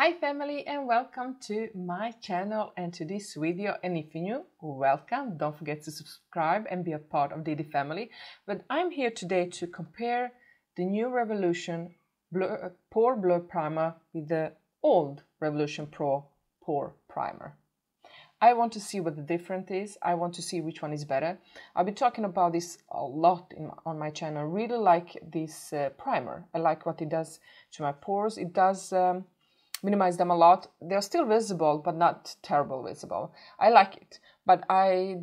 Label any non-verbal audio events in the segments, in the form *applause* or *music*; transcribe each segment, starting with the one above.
Hi family and welcome to my channel and to this video and if you're new, welcome. Don't forget to subscribe and be a part of DD family. But I'm here today to compare the new Revolution Blur, Pore Blur Primer with the old Revolution Pro Pore Primer. I want to see what the difference is. I want to see which one is better. I'll be talking about this a lot in, on my channel. Really like this uh, primer. I like what it does to my pores. It does um, minimize them a lot. They're still visible, but not terrible visible. I like it, but I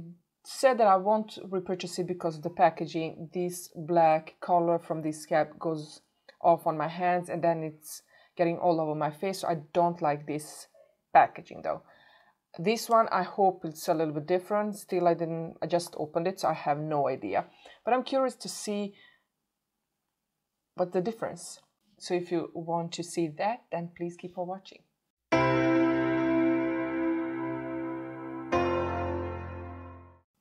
said that I won't repurchase it because of the packaging. This black color from this cap goes off on my hands and then it's getting all over my face. So I don't like this packaging though. This one, I hope it's a little bit different. Still, I didn't, I just opened it, so I have no idea. But I'm curious to see what the difference. So if you want to see that, then please keep on watching.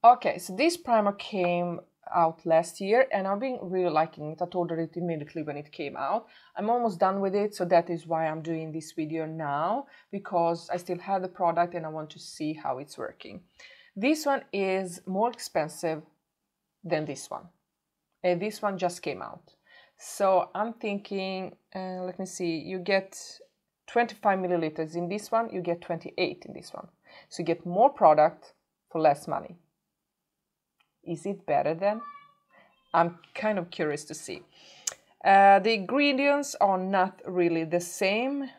Okay, so this primer came out last year and I've been really liking it. I ordered it immediately when it came out. I'm almost done with it, so that is why I'm doing this video now because I still have the product and I want to see how it's working. This one is more expensive than this one. And this one just came out. So I'm thinking, uh, let me see, you get 25 milliliters in this one, you get 28 in this one. So you get more product for less money. Is it better then? I'm kind of curious to see. Uh, the ingredients are not really the same,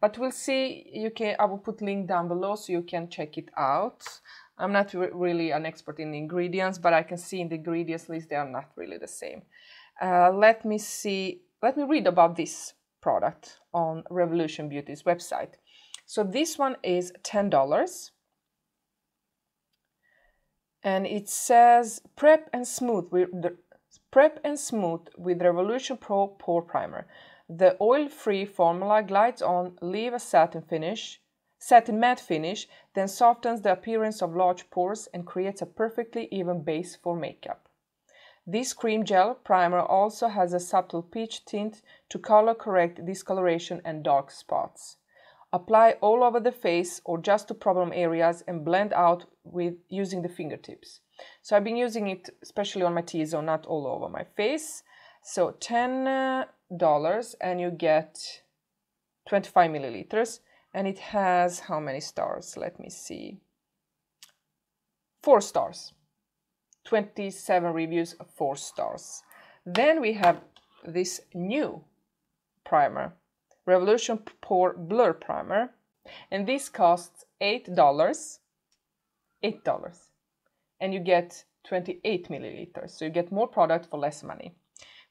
but we'll see. You can. I will put link down below so you can check it out. I'm not re really an expert in ingredients, but I can see in the ingredients list they are not really the same. Uh, let me see, let me read about this product on Revolution Beauty's website. So this one is $10 and it says prep and smooth with prep and smooth with Revolution Pro Pore Primer. The oil-free formula glides on, leave a satin finish, satin matte finish, then softens the appearance of large pores and creates a perfectly even base for makeup. This cream gel primer also has a subtle peach tint to color correct discoloration and dark spots. Apply all over the face or just to problem areas and blend out with using the fingertips. So I've been using it especially on my T-zone, not all over my face. So $10 uh, and you get 25 milliliters and it has how many stars? Let me see. Four stars. 27 reviews, 4 stars. Then we have this new primer, Revolution Pore Blur Primer, and this costs $8, $8, and you get 28 milliliters, so you get more product for less money.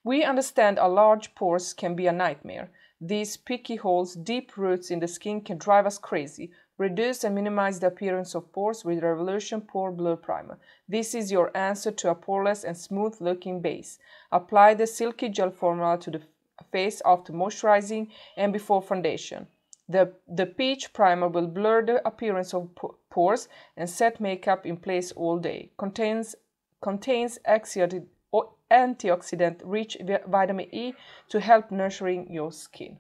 We understand our large pores can be a nightmare. These picky holes, deep roots in the skin can drive us crazy, Reduce and minimize the appearance of pores with Revolution Pore Blur Primer. This is your answer to a poreless and smooth looking base. Apply the silky gel formula to the face after moisturizing and before foundation. The, the peach primer will blur the appearance of pores and set makeup in place all day. Contains, contains antioxidant rich vitamin E to help nurturing your skin.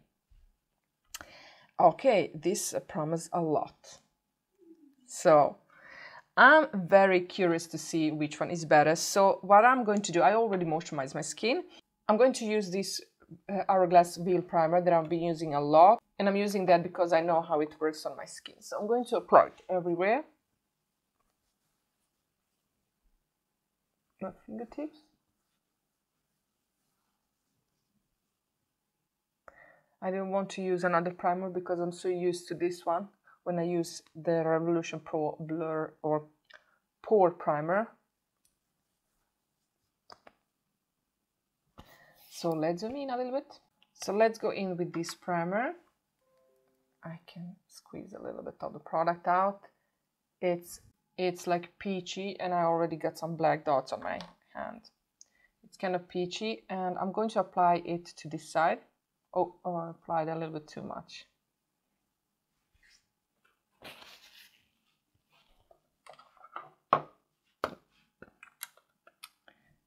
Okay, this promises a lot. So I'm very curious to see which one is better. So what I'm going to do, I already moisturized my skin. I'm going to use this uh, Hourglass Veil Primer that I've been using a lot. And I'm using that because I know how it works on my skin. So I'm going to apply it everywhere. My fingertips. I didn't want to use another primer because I'm so used to this one when I use the Revolution Pro Blur or Pore Primer. So let's zoom in a little bit. So let's go in with this primer. I can squeeze a little bit of the product out. It's it's like peachy and I already got some black dots on my hand. It's kind of peachy and I'm going to apply it to this side Oh, oh, I applied a little bit too much.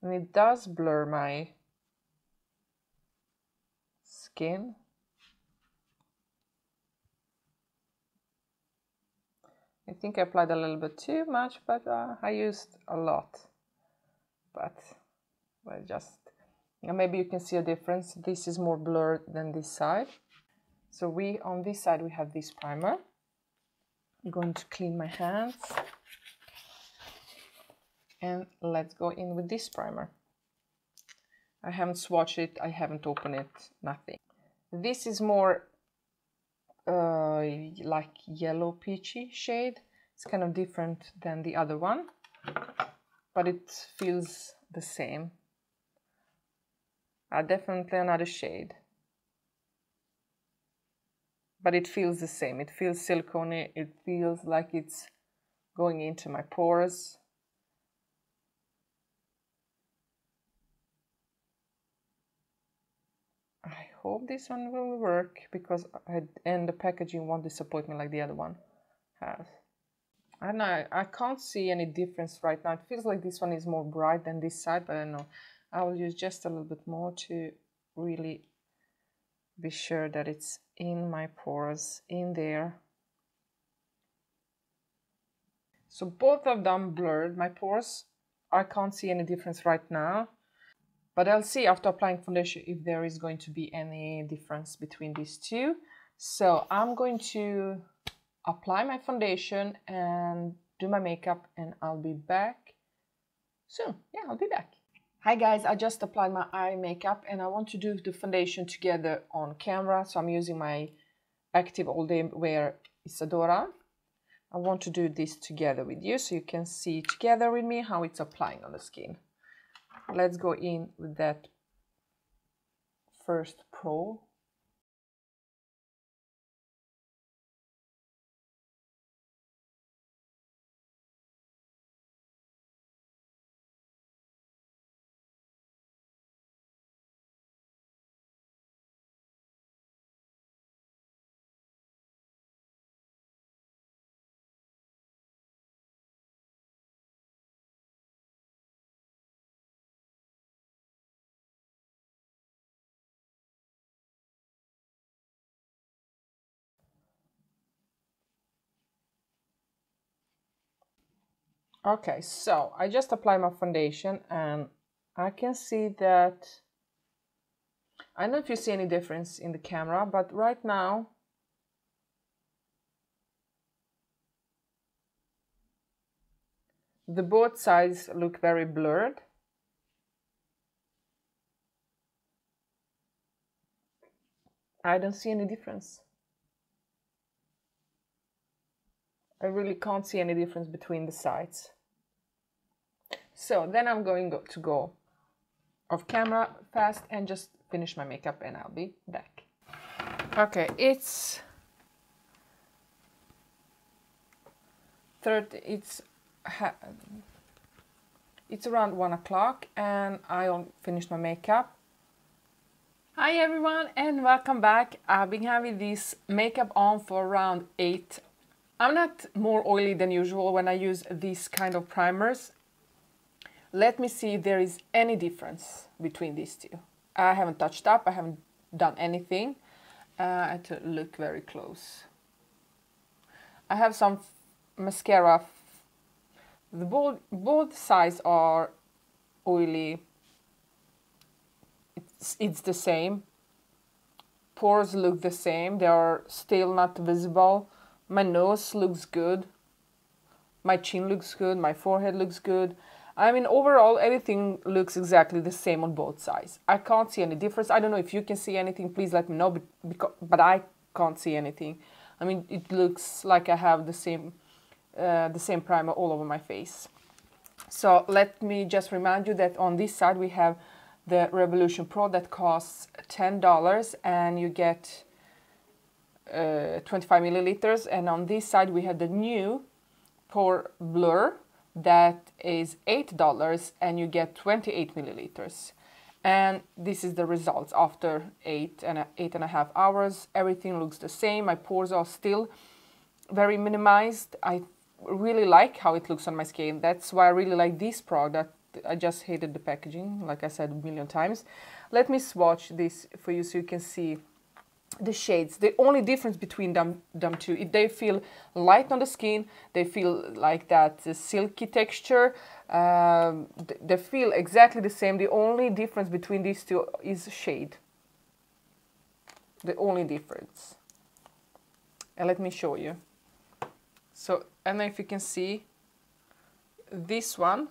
And it does blur my skin. I think I applied a little bit too much, but uh, I used a lot. But well, just maybe you can see a difference. This is more blurred than this side. So we on this side we have this primer. I'm going to clean my hands. And let's go in with this primer. I haven't swatched it, I haven't opened it, nothing. This is more uh, like yellow peachy shade. It's kind of different than the other one, but it feels the same. Uh, definitely another shade. But it feels the same. It feels silicone. It feels like it's going into my pores. I hope this one will work because I, and the packaging won't disappoint me like the other one has. I don't know, I can't see any difference right now. It feels like this one is more bright than this side, but I don't know. I will use just a little bit more to really be sure that it's in my pores, in there. So both of them blurred my pores. I can't see any difference right now. But I'll see after applying foundation if there is going to be any difference between these two. So I'm going to apply my foundation and do my makeup and I'll be back soon. Yeah, I'll be back. Hi guys, I just applied my eye makeup and I want to do the foundation together on camera. So I'm using my Active All Day Wear Isadora. I want to do this together with you so you can see together with me how it's applying on the skin let's go in with that first pro Okay, so I just apply my foundation and I can see that, I don't know if you see any difference in the camera, but right now, the both sides look very blurred. I don't see any difference. I really can't see any difference between the sides. So then I'm going to go off camera fast and just finish my makeup and I'll be back. Okay, it's 30, it's it's around one o'clock and I'll finish my makeup. Hi everyone and welcome back. I've been having this makeup on for around eight I'm not more oily than usual when I use these kind of primers. Let me see if there is any difference between these two. I haven't touched up, I haven't done anything. Uh, I have to look very close. I have some mascara. The both, both sides are oily. It's, it's the same. Pores look the same. They are still not visible my nose looks good. My chin looks good. My forehead looks good. I mean, overall, everything looks exactly the same on both sides. I can't see any difference. I don't know if you can see anything. Please let me know, but, because, but I can't see anything. I mean, it looks like I have the same, uh, the same primer all over my face. So let me just remind you that on this side we have the Revolution Pro that costs $10 and you get uh, 25 milliliters and on this side we have the new Pore Blur that is $8 and you get 28 milliliters. And this is the results. After eight and a, eight and a half hours everything looks the same. My pores are still very minimized. I really like how it looks on my skin. That's why I really like this product. I just hated the packaging like I said a million times. Let me swatch this for you so you can see the shades. The only difference between them them two if they feel light on the skin they feel like that silky texture um, they feel exactly the same. The only difference between these two is shade. The only difference. And let me show you. So know if you can see this one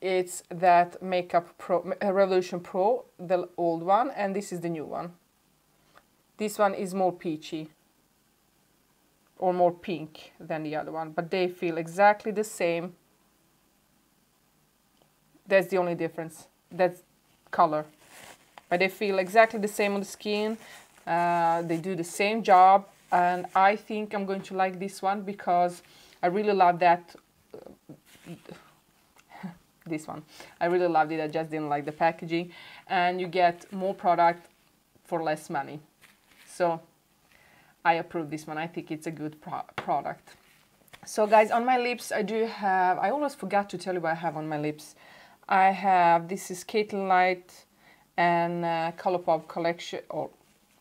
it's that makeup pro revolution pro the old one and this is the new one this one is more peachy or more pink than the other one, but they feel exactly the same. That's the only difference. That's color. But they feel exactly the same on the skin. Uh, they do the same job. And I think I'm going to like this one because I really love that. *laughs* This one. I really loved it. I just didn't like the packaging. And you get more product for less money. So I approve this one. I think it's a good pro product. So guys, on my lips, I do have, I always forgot to tell you what I have on my lips. I have, this is Kathleen Light and uh, Colourpop collection, or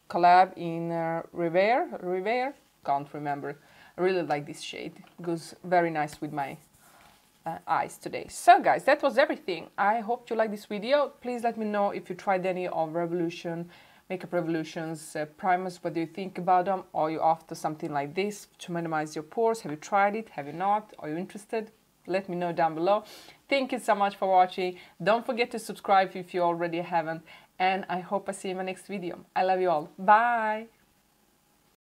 collab in uh, Revere, Revere, can't remember. I really like this shade. It goes very nice with my uh, eyes today. So guys, that was everything. I hope you like this video. Please let me know if you tried any of Revolution Makeup Revolution's uh, primers, what do you think about them? Are you after something like this to minimize your pores? Have you tried it? Have you not? Are you interested? Let me know down below. Thank you so much for watching. Don't forget to subscribe if you already haven't. And I hope I see you in my next video. I love you all. Bye!